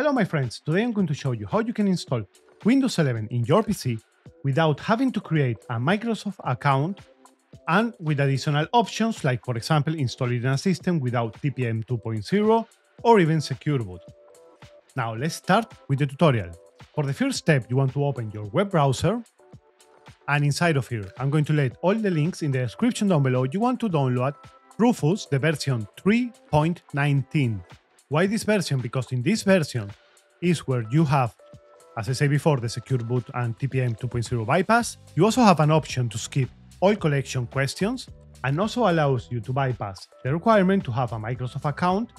Hello my friends, today I'm going to show you how you can install Windows 11 in your PC without having to create a Microsoft account and with additional options like for example installing a system without TPM 2.0 or even Secure Boot. Now let's start with the tutorial. For the first step you want to open your web browser and inside of here I'm going to let all the links in the description down below you want to download Rufus the version 3.19 why this version? Because in this version is where you have, as I said before, the Secure Boot and TPM 2.0 bypass. You also have an option to skip all collection questions and also allows you to bypass the requirement to have a Microsoft account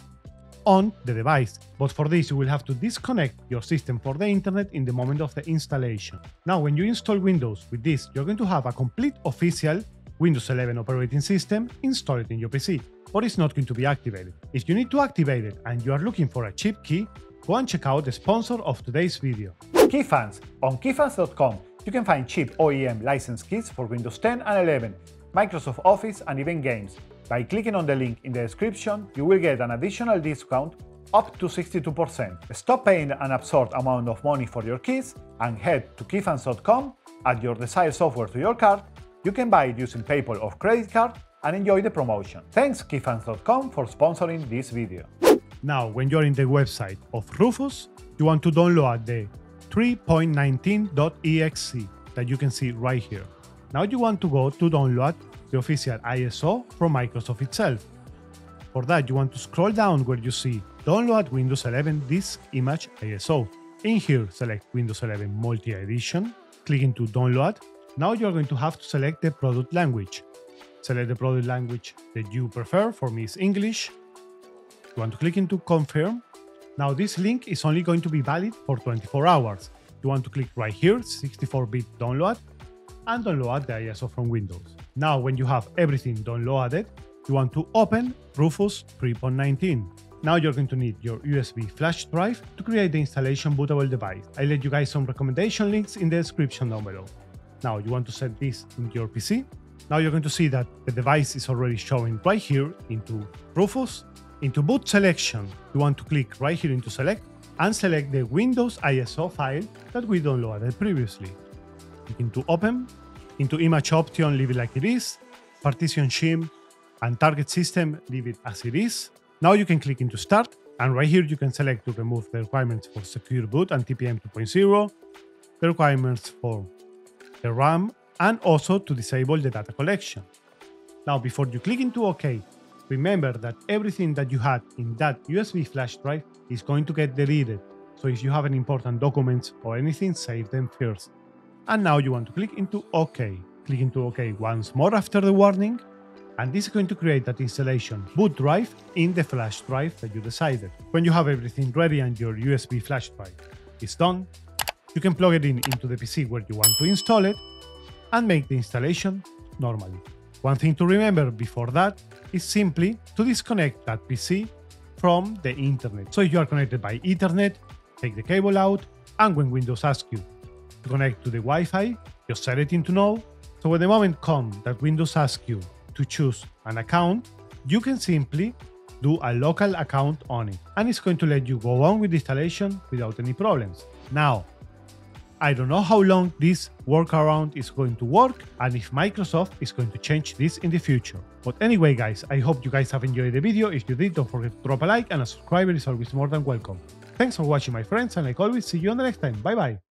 on the device. But for this, you will have to disconnect your system for the internet in the moment of the installation. Now, when you install Windows with this, you're going to have a complete official Windows 11 operating system installed in your PC or it's not going to be activated. If you need to activate it and you are looking for a cheap key, go and check out the sponsor of today's video. Keysfan. On keysfan.com, you can find cheap OEM license keys for Windows 10 and 11, Microsoft Office and even games. By clicking on the link in the description, you will get an additional discount up to 62%. Stop paying an absurd amount of money for your keys and head to keysfan.com, add your desired software to your card, you can buy it using PayPal or credit card and enjoy the promotion. Thanks keysfan.com for sponsoring this video. Now, when you're in the website of Rufus, you want to download the 3.19.exe that you can see right here. Now you want to go to download the official ISO from Microsoft itself. For that, you want to scroll down where you see Download Windows 11 Disk Image ISO. In here, select Windows 11 Multi Edition, click into Download. Now you're going to have to select the product language select the product language that you prefer. For me, it's English. You want to click into confirm. Now, this link is only going to be valid for 24 hours. You want to click right here, 64-bit download, and download the ISO from Windows. Now, when you have everything downloaded, you want to open Rufus 3.19. Now you're going to need your USB flash drive to create the installation bootable device. I let you guys some recommendation links in the description down below. Now you want to set this in your PC now you're going to see that the device is already showing right here into Rufus. Into boot selection, you want to click right here into select and select the Windows ISO file that we downloaded previously. Click into open, into image option, leave it like it is, partition scheme and target system, leave it as it is. Now you can click into start and right here you can select to remove the requirements for secure boot and TPM 2.0, the requirements for the RAM and also to disable the data collection. Now, before you click into OK, remember that everything that you had in that USB flash drive is going to get deleted. So if you have any important documents or anything, save them first. And now you want to click into OK. Click into OK once more after the warning, and this is going to create that installation boot drive in the flash drive that you decided. When you have everything ready and your USB flash drive is done, you can plug it in into the PC where you want to install it and make the installation normally. One thing to remember before that is simply to disconnect that PC from the internet. So if you are connected by Ethernet, take the cable out, and when Windows asks you to connect to the Wi-Fi, just set it into no. So when the moment comes that Windows asks you to choose an account, you can simply do a local account on it, and it's going to let you go on with the installation without any problems. Now, I don't know how long this workaround is going to work and if Microsoft is going to change this in the future. But anyway guys, I hope you guys have enjoyed the video. If you did, don't forget to drop a like and a subscriber is always more than welcome. Thanks for watching my friends and like always, see you on the next time. Bye bye.